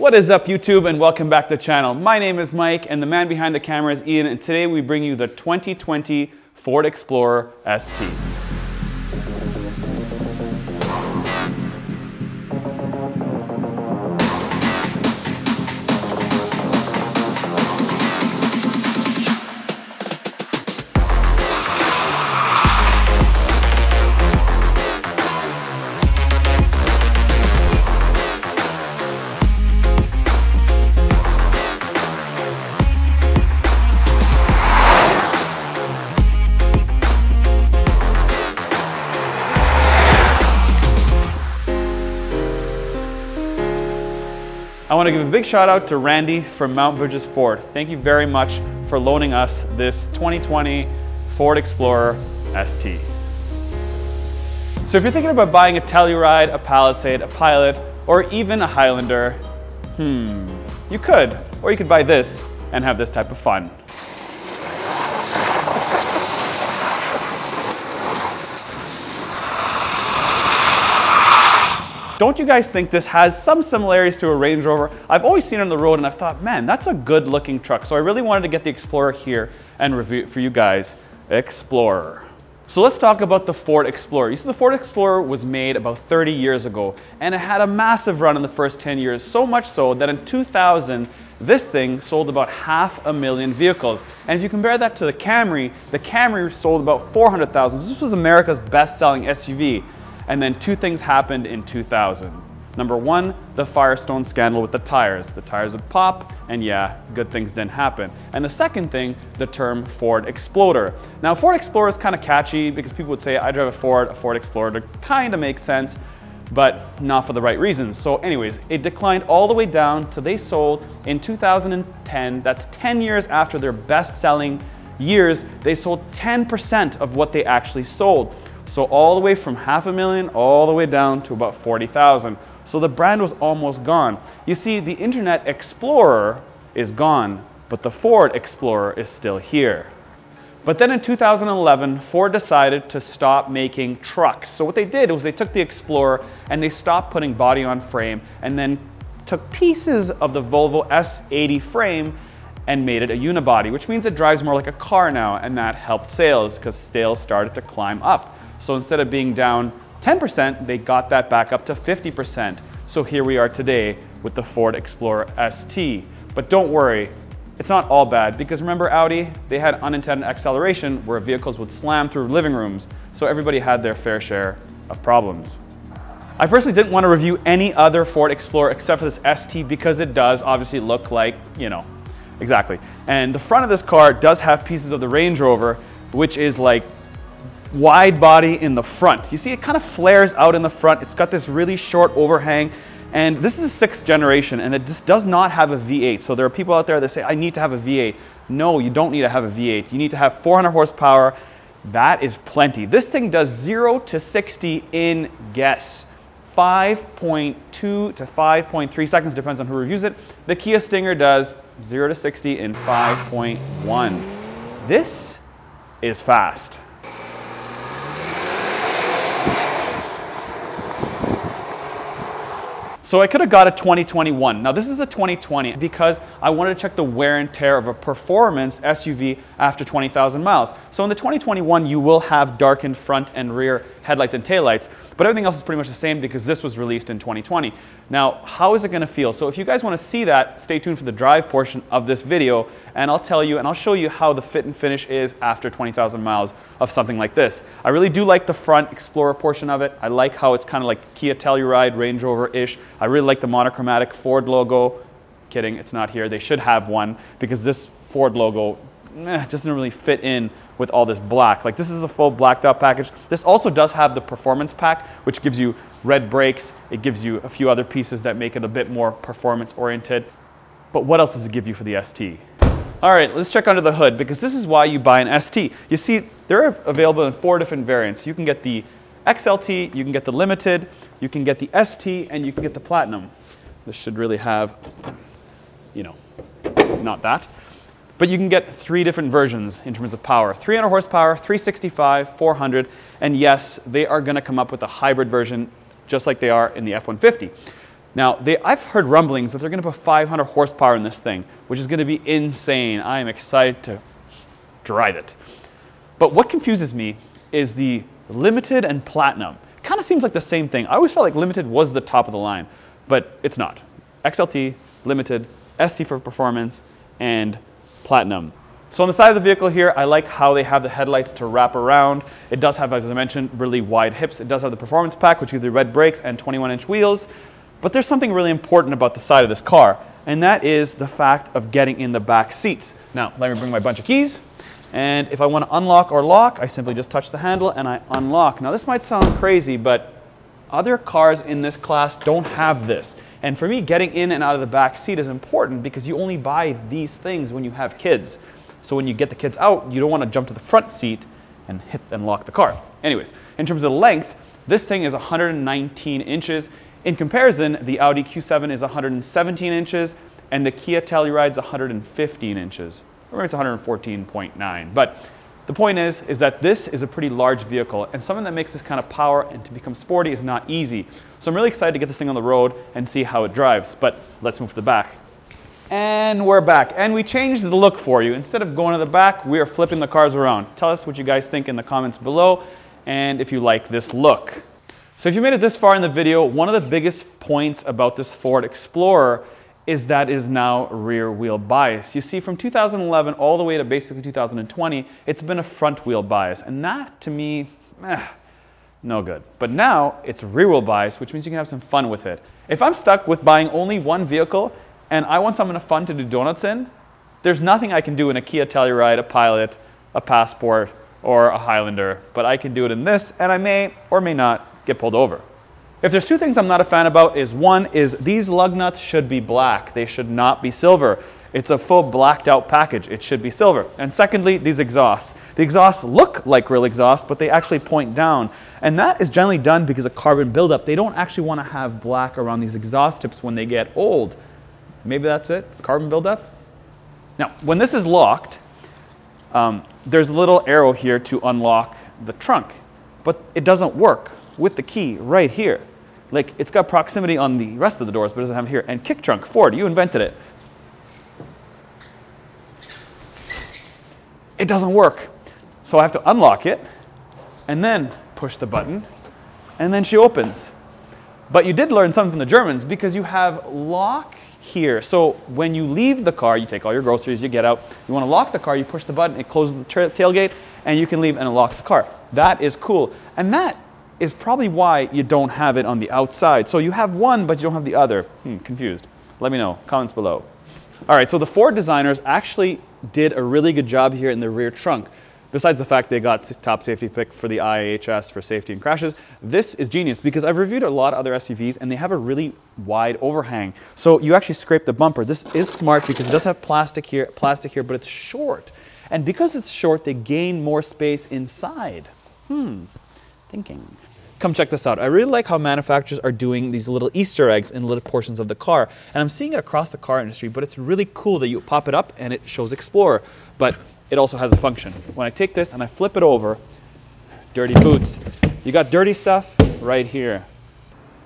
What is up YouTube and welcome back to the channel. My name is Mike and the man behind the camera is Ian and today we bring you the 2020 Ford Explorer ST. to give a big shout out to Randy from Mount Brydges Ford. Thank you very much for loaning us this 2020 Ford Explorer ST. So if you're thinking about buying a Telluride, a Palisade, a Pilot, or even a Highlander, hmm, you could. Or you could buy this and have this type of fun. Don't you guys think this has some similarities to a Range Rover? I've always seen it on the road and I've thought, man, that's a good looking truck. So I really wanted to get the Explorer here and review it for you guys. Explorer. So let's talk about the Ford Explorer. You see, the Ford Explorer was made about 30 years ago and it had a massive run in the first 10 years, so much so that in 2000, this thing sold about half a million vehicles. And if you compare that to the Camry, the Camry sold about 400,000. This was America's best-selling SUV. And then two things happened in 2000. Number one, the Firestone scandal with the tires. The tires would pop, and yeah, good things didn't happen. And the second thing, the term Ford Exploder. Now, Ford Explorer is kind of catchy because people would say, I drive a Ford, a Ford Explorer, to kind of make sense, but not for the right reasons. So anyways, it declined all the way down to they sold in 2010, that's 10 years after their best-selling years, they sold 10% of what they actually sold. So all the way from half a million all the way down to about 40,000. So the brand was almost gone. You see, the Internet Explorer is gone, but the Ford Explorer is still here. But then in 2011, Ford decided to stop making trucks. So what they did was they took the Explorer and they stopped putting body on frame and then took pieces of the Volvo S80 frame and made it a unibody, which means it drives more like a car now, and that helped sales because sales started to climb up. So instead of being down 10%, they got that back up to 50%. So here we are today with the Ford Explorer ST. But don't worry, it's not all bad because remember Audi? They had unintended acceleration where vehicles would slam through living rooms. So everybody had their fair share of problems. I personally didn't want to review any other Ford Explorer except for this ST because it does obviously look like, you know, exactly. And the front of this car does have pieces of the Range Rover, which is like wide body in the front. You see it kind of flares out in the front. It's got this really short overhang and this is a sixth generation and it just does not have a V8. So there are people out there that say, I need to have a V8. No, you don't need to have a V8. You need to have 400 horsepower. That is plenty. This thing does zero to 60 in guess. 5.2 to 5.3 seconds, depends on who reviews it. The Kia Stinger does 0 to 60 in 5.1. This is fast. So I could have got a 2021. Now this is a 2020 because I wanted to check the wear and tear of a performance SUV after 20,000 miles. So in the 2021, you will have darkened front and rear headlights and taillights, but everything else is pretty much the same because this was released in 2020. Now, how is it gonna feel? So if you guys wanna see that, stay tuned for the drive portion of this video, and I'll tell you and I'll show you how the fit and finish is after 20,000 miles of something like this. I really do like the front Explorer portion of it. I like how it's kind of like Kia Telluride, Range Rover-ish. I really like the monochromatic Ford logo. Kidding, it's not here. They should have one because this Ford logo eh, doesn't really fit in with all this black. Like this is a full blacked out package. This also does have the performance pack, which gives you red brakes. It gives you a few other pieces that make it a bit more performance oriented. But what else does it give you for the ST? All right, let's check under the hood because this is why you buy an ST. You see, they're available in four different variants. You can get the XLT, you can get the Limited, you can get the ST, and you can get the Platinum. This should really have, you know, not that. But you can get three different versions in terms of power 300 horsepower, 365, 400, and yes, they are going to come up with a hybrid version just like they are in the F 150. Now, they, I've heard rumblings that they're going to put 500 horsepower in this thing, which is going to be insane. I am excited to drive it. But what confuses me is the limited and platinum. Kind of seems like the same thing. I always felt like limited was the top of the line, but it's not. XLT, limited, ST for performance, and platinum. So on the side of the vehicle here, I like how they have the headlights to wrap around. It does have, as I mentioned, really wide hips. It does have the performance pack, which gives you red brakes and 21 inch wheels. But there's something really important about the side of this car, and that is the fact of getting in the back seats. Now, let me bring my bunch of keys. And if I want to unlock or lock, I simply just touch the handle and I unlock. Now this might sound crazy, but other cars in this class don't have this. And for me, getting in and out of the back seat is important because you only buy these things when you have kids. So when you get the kids out, you don't want to jump to the front seat and hit and lock the car. Anyways, in terms of length, this thing is 119 inches. In comparison, the Audi Q7 is 117 inches and the Kia Telluride is 115 inches. Or it's 114.9. But the point is, is that this is a pretty large vehicle and something that makes this kind of power and to become sporty is not easy. So I'm really excited to get this thing on the road and see how it drives. But let's move to the back. And we're back. And we changed the look for you. Instead of going to the back, we are flipping the cars around. Tell us what you guys think in the comments below and if you like this look. So if you made it this far in the video, one of the biggest points about this Ford Explorer is that is now rear wheel bias. You see from 2011 all the way to basically 2020, it's been a front wheel bias. And that to me, eh, no good. But now it's rear wheel bias, which means you can have some fun with it. If I'm stuck with buying only one vehicle and I want something fun to do donuts in, there's nothing I can do in a Kia Telluride, a Pilot, a Passport, or a Highlander, but I can do it in this and I may or may not get pulled over. If there's two things I'm not a fan about is one is these lug nuts should be black. They should not be silver. It's a full blacked out package. It should be silver. And secondly, these exhausts. The exhausts look like real exhausts, but they actually point down. And that is generally done because of carbon buildup. They don't actually want to have black around these exhaust tips when they get old. Maybe that's it, carbon buildup. Now, when this is locked, um, there's a little arrow here to unlock the trunk, but it doesn't work with the key right here. Like it's got proximity on the rest of the doors, but it doesn't have it here. And kick trunk, Ford, you invented it. It doesn't work. So I have to unlock it and then push the button and then she opens. But you did learn something from the Germans because you have lock here. So when you leave the car, you take all your groceries, you get out, you want to lock the car, you push the button, it closes the tailgate, and you can leave and it locks the car. That is cool. And that is probably why you don't have it on the outside. So you have one, but you don't have the other. Hmm, confused. Let me know, comments below. All right, so the Ford designers actually did a really good job here in the rear trunk. Besides the fact they got top safety pick for the IIHS for safety and crashes, this is genius because I've reviewed a lot of other SUVs and they have a really wide overhang. So you actually scrape the bumper. This is smart because it does have plastic here, plastic here, but it's short. And because it's short, they gain more space inside. Hmm, thinking come check this out. I really like how manufacturers are doing these little Easter eggs in little portions of the car. And I'm seeing it across the car industry, but it's really cool that you pop it up and it shows Explorer. But it also has a function. When I take this and I flip it over, dirty boots, you got dirty stuff right here.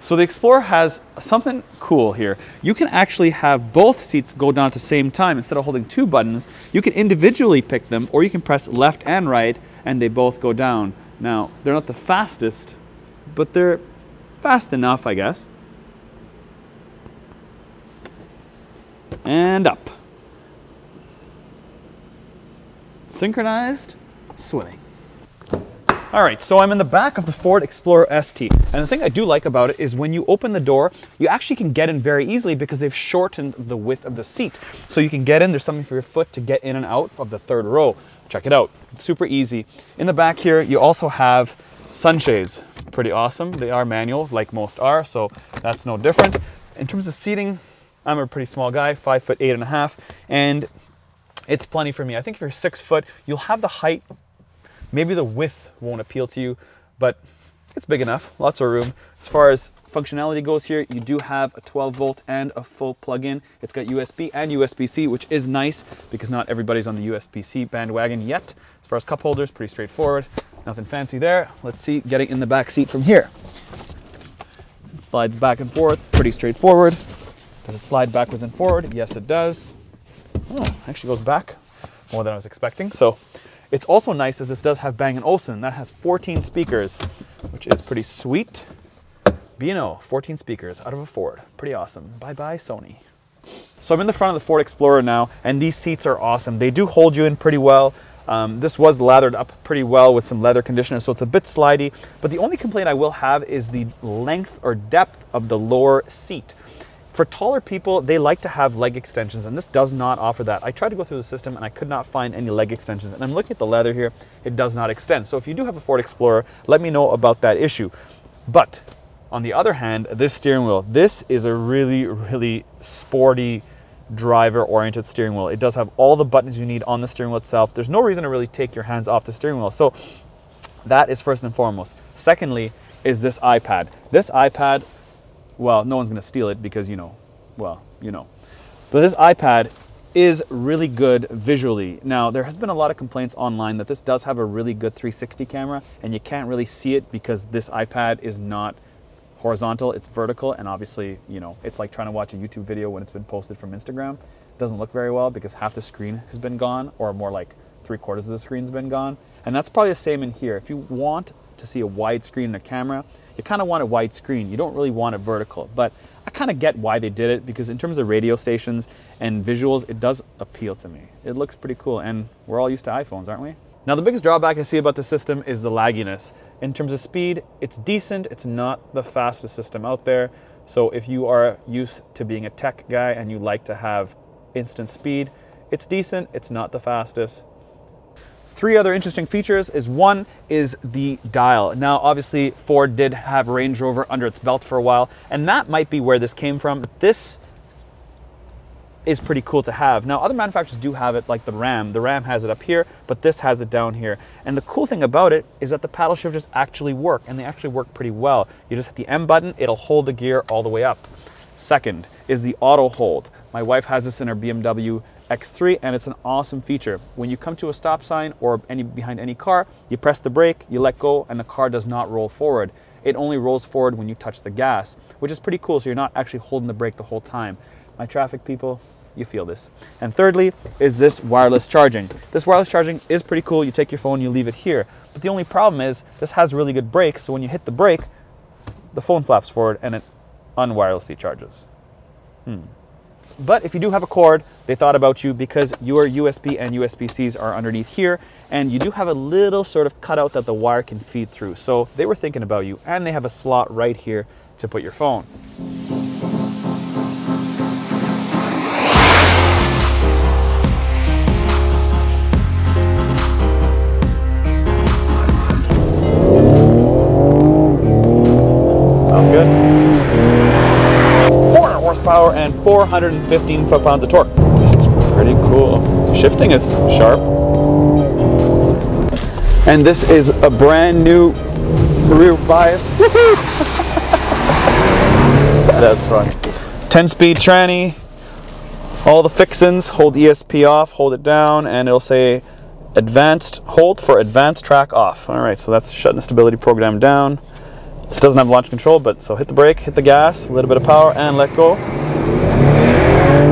So the Explorer has something cool here. You can actually have both seats go down at the same time. Instead of holding two buttons, you can individually pick them or you can press left and right and they both go down. Now, they're not the fastest, but they're fast enough, I guess. And up. Synchronized swimming. All right, so I'm in the back of the Ford Explorer ST. And the thing I do like about it is when you open the door, you actually can get in very easily because they've shortened the width of the seat. So you can get in, there's something for your foot to get in and out of the third row. Check it out, super easy. In the back here, you also have sunshades pretty awesome. They are manual, like most are, so that's no different. In terms of seating, I'm a pretty small guy, five foot eight and a half, and it's plenty for me. I think if you're six foot, you'll have the height. Maybe the width won't appeal to you, but it's big enough, lots of room. As far as functionality goes here, you do have a 12 volt and a full plug-in. It's got USB and USB-C, which is nice because not everybody's on the USB-C bandwagon yet. As far as cup holders, pretty straightforward. Nothing fancy there. Let's see, getting in the back seat from here. It's Slides back and forth, pretty straightforward. Does it slide backwards and forward? Yes, it does. Oh, actually goes back more than I was expecting. So it's also nice that this does have Bang & Olufsen. That has 14 speakers, which is pretty sweet. B&O, 14 speakers out of a Ford. Pretty awesome. Bye-bye, Sony. So I'm in the front of the Ford Explorer now, and these seats are awesome. They do hold you in pretty well. Um, this was lathered up pretty well with some leather conditioner, so it's a bit slidey. But the only complaint I will have is the length or depth of the lower seat. For taller people, they like to have leg extensions, and this does not offer that. I tried to go through the system and I could not find any leg extensions. And I'm looking at the leather here, it does not extend. So if you do have a Ford Explorer, let me know about that issue. But on the other hand, this steering wheel, this is a really, really sporty, driver oriented steering wheel. It does have all the buttons you need on the steering wheel itself. There's no reason to really take your hands off the steering wheel. So that is first and foremost. Secondly, is this iPad. This iPad, well, no one's gonna steal it because you know, well, you know. But this iPad is really good visually. Now, there has been a lot of complaints online that this does have a really good 360 camera and you can't really see it because this iPad is not horizontal, it's vertical, and obviously, you know, it's like trying to watch a YouTube video when it's been posted from Instagram. It doesn't look very well because half the screen has been gone, or more like three quarters of the screen's been gone. And that's probably the same in here. If you want to see a wide screen in a camera, you kind of want a wide screen. You don't really want it vertical, but I kind of get why they did it because in terms of radio stations and visuals, it does appeal to me. It looks pretty cool, and we're all used to iPhones, aren't we? Now, the biggest drawback I see about the system is the lagginess. In terms of speed, it's decent. It's not the fastest system out there. So if you are used to being a tech guy and you like to have instant speed, it's decent. It's not the fastest. Three other interesting features is one is the dial. Now, obviously Ford did have Range Rover under its belt for a while, and that might be where this came from. This is pretty cool to have. Now, other manufacturers do have it, like the Ram. The Ram has it up here, but this has it down here. And the cool thing about it is that the paddle shifters actually work, and they actually work pretty well. You just hit the M button, it'll hold the gear all the way up. Second is the auto hold. My wife has this in her BMW X3, and it's an awesome feature. When you come to a stop sign or any behind any car, you press the brake, you let go, and the car does not roll forward. It only rolls forward when you touch the gas, which is pretty cool, so you're not actually holding the brake the whole time. My traffic people, you feel this. And thirdly is this wireless charging. This wireless charging is pretty cool. You take your phone, you leave it here. But the only problem is this has really good brakes. So when you hit the brake, the phone flaps forward and it unwirelessly charges. Hmm. But if you do have a cord, they thought about you because your USB and USB-Cs are underneath here, and you do have a little sort of cutout that the wire can feed through. So they were thinking about you, and they have a slot right here to put your phone. 415 foot-pounds of torque. This is pretty cool. Shifting is sharp. And this is a brand new rear bias. That's fun. 10-speed tranny. All the fixins, hold ESP off, hold it down, and it'll say advanced, hold for advanced track off. All right, so that's shutting the stability program down. This doesn't have launch control, but so hit the brake, hit the gas, a little bit of power, and let go.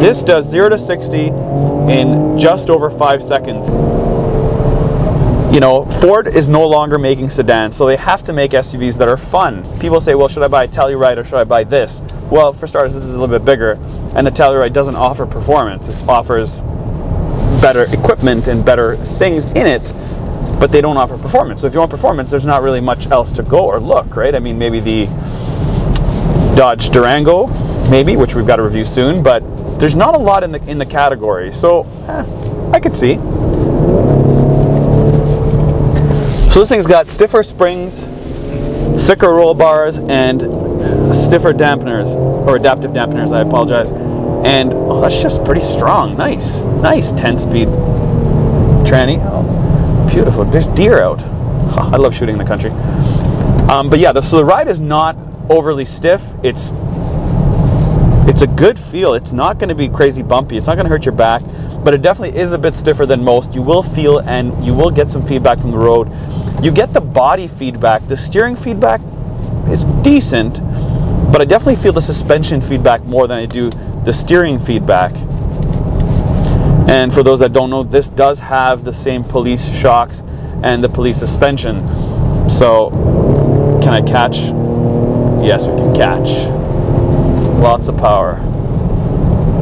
This does 0 to 60 in just over 5 seconds. You know, Ford is no longer making sedans, so they have to make SUVs that are fun. People say, well, should I buy a Telluride or should I buy this? Well, for starters, this is a little bit bigger, and the Telluride doesn't offer performance. It offers better equipment and better things in it, but they don't offer performance. So if you want performance, there's not really much else to go or look, right? I mean, maybe the Dodge Durango, maybe, which we've got to review soon, but there's not a lot in the in the category. So eh, I could see. So this thing's got stiffer springs, thicker roll bars, and stiffer dampeners, or adaptive dampeners, I apologize. And oh, that's just pretty strong. Nice, nice 10 speed tranny. Oh, Beautiful. There's deer out. I love shooting in the country. Um, but yeah, the, so the ride is not overly stiff. It's it's a good feel. It's not going to be crazy bumpy. It's not going to hurt your back, but it definitely is a bit stiffer than most. You will feel and you will get some feedback from the road. You get the body feedback. The steering feedback is decent, but I definitely feel the suspension feedback more than I do the steering feedback. And for those that don't know, this does have the same police shocks and the police suspension. So, can I catch? Yes, we can catch. Lots of power.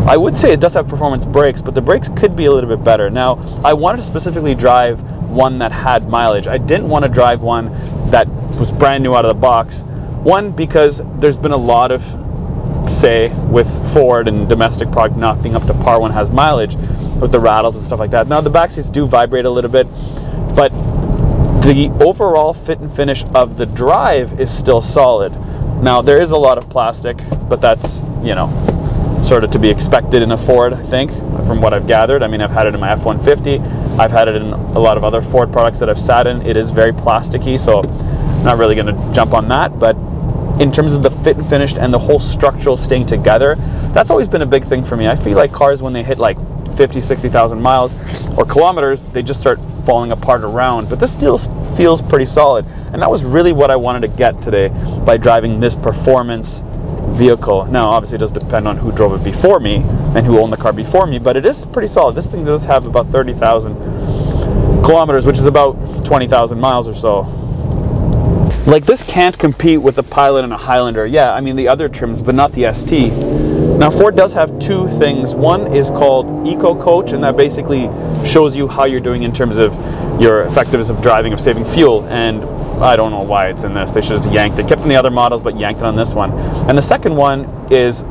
I would say it does have performance brakes, but the brakes could be a little bit better. Now, I wanted to specifically drive one that had mileage. I didn't want to drive one that was brand new out of the box. One, because there's been a lot of say with Ford and domestic product not being up to par when has mileage with the rattles and stuff like that. Now the back seats do vibrate a little bit, but the overall fit and finish of the drive is still solid. Now there is a lot of plastic, but that's, you know, sort of to be expected in a Ford, I think, from what I've gathered. I mean, I've had it in my F-150. I've had it in a lot of other Ford products that I've sat in. It is very plasticky, so I'm not really going to jump on that, but in terms of the fit and finish and the whole structural staying together, that's always been a big thing for me. I feel like cars when they hit like 50, 60,000 miles or kilometers, they just start falling apart around. But this still feels pretty solid. And that was really what I wanted to get today by driving this performance vehicle. Now, obviously, it does depend on who drove it before me and who owned the car before me, but it is pretty solid. This thing does have about 30,000 kilometers, which is about 20,000 miles or so. Like this can't compete with the Pilot and a Highlander. Yeah, I mean the other trims, but not the ST. Now Ford does have two things. One is called Eco Coach, and that basically shows you how you're doing in terms of your effectiveness of driving, of saving fuel. And I don't know why it's in this. They should have yanked it. Kept in the other models, but yanked it on this one. And the second one is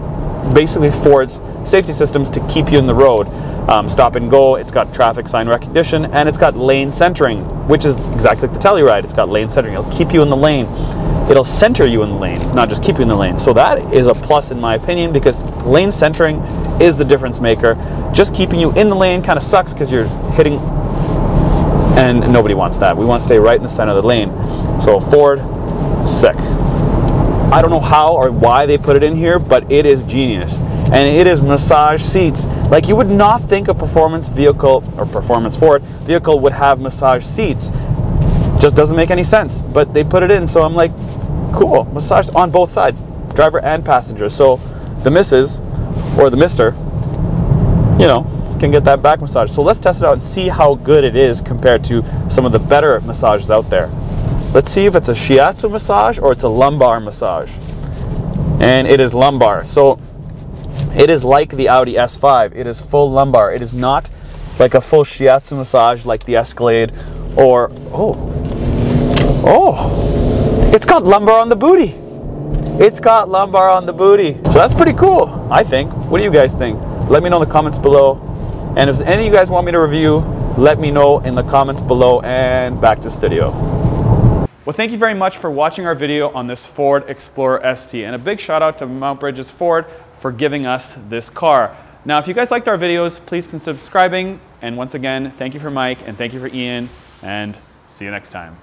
basically Ford's safety systems to keep you in the road um, stop and go, it's got traffic sign recognition, and it's got lane centering, which is exactly like the Telluride. It's got lane centering. It'll keep you in the lane. It'll center you in the lane, not just keep you in the lane. So that is a plus in my opinion because lane centering is the difference maker. Just keeping you in the lane kind of sucks because you're hitting and nobody wants that. We want to stay right in the center of the lane. So Ford, sick. I don't know how or why they put it in here, but it is genius and it is massage seats. Like you would not think a performance vehicle or performance Ford vehicle would have massage seats. Just doesn't make any sense, but they put it in. So I'm like, cool, massage on both sides, driver and passenger. So the missus or the mister, you know, can get that back massage. So let's test it out and see how good it is compared to some of the better massages out there. Let's see if it's a shiatsu massage or it's a lumbar massage. And it is lumbar. So it is like the Audi S5. It is full lumbar. It is not like a full shiatsu massage like the Escalade or, oh, oh, it's got lumbar on the booty. It's got lumbar on the booty. So that's pretty cool, I think. What do you guys think? Let me know in the comments below. And if any of you guys want me to review, let me know in the comments below and back to studio. Well, thank you very much for watching our video on this Ford Explorer ST. And a big shout out to Mount Brydges Ford for giving us this car. Now, if you guys liked our videos, please consider subscribing. And once again, thank you for Mike and thank you for Ian and see you next time.